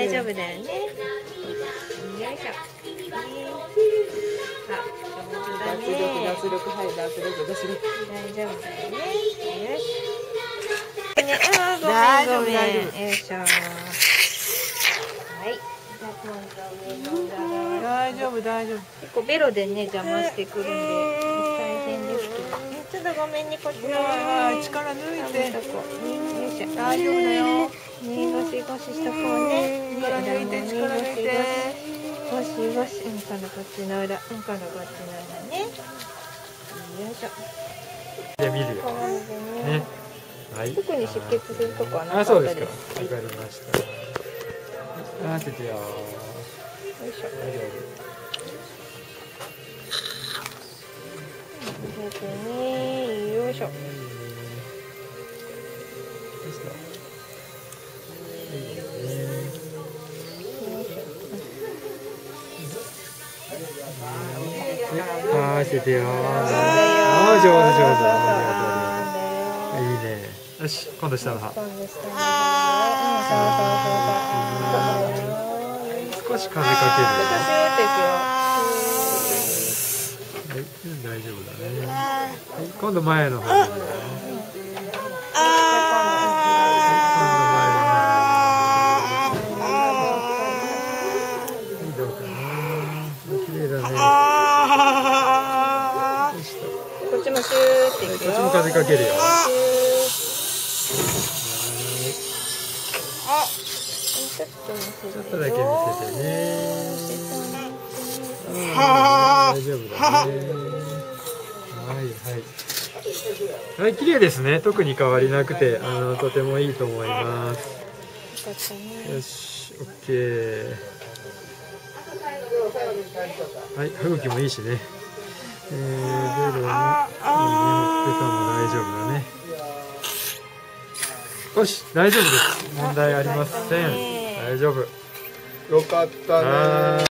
大丈夫だよねよいしょ脱力ね脱力はい脱力脱力大丈夫だよ。ねよしねあーごめん。ごめん。よいしょはいじゃ今度大丈夫大丈夫結構ベロでね邪魔してくるん。で大変ですけどえちょっとごめん。ねこっち側は力抜いてよいしょ大丈夫だよねゴシゴシしとこうね力抜いて力抜いてゴシゴシうん。今度こっちの裏うん。今度こっちの裏ねよいしょで見るよね。ねはい。特に出血するとこはなかあったそうですか。わはいかりました。合わせてよ。よいしょ。大丈入れてねよいしょ。夫ですか。よいしょで合わせてよ。あー上手上手ありがとうありがとういいね。よし今度下の歯少し風かけるはい大丈夫だね。はい今度前の方もシューっていくよこっちも風かけるよ。ちょっと見せてちょっとだけ見せてねうん。大丈夫だね。はいはい。はい綺麗ですね。特に変わりなくてあのとてもいいと思います。よし、オッケー。はい、歯茎もいいしね。えー、ベロも、いいね、ほっぺたも大丈夫だね。よし、大丈夫です。問題ありません。大丈夫。よかったね